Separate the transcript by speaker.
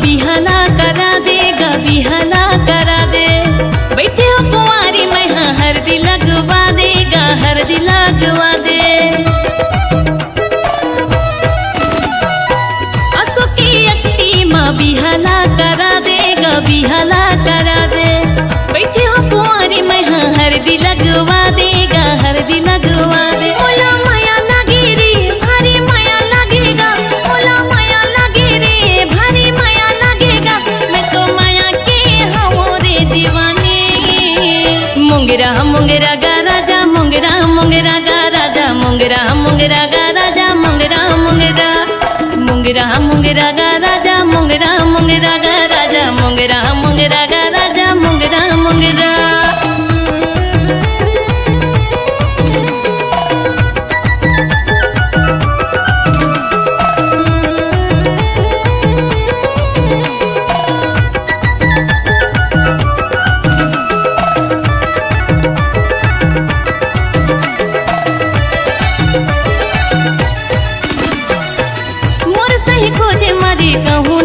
Speaker 1: बिहला करा देगा बिहला करा दे। बैठे हो कुंवारी, मैं हाँ हर दिल लगवा देगा हरदी लगवा दे। माँ बिहला मुंगरा, मुंगेरा गा राजा, मुंगेरा मुंगेरा गा राजा, मुंगेरा मुंगेरा गा राजा, मुंगरा, मुंगेरा, मुंगरा खोजे मरी कहूँ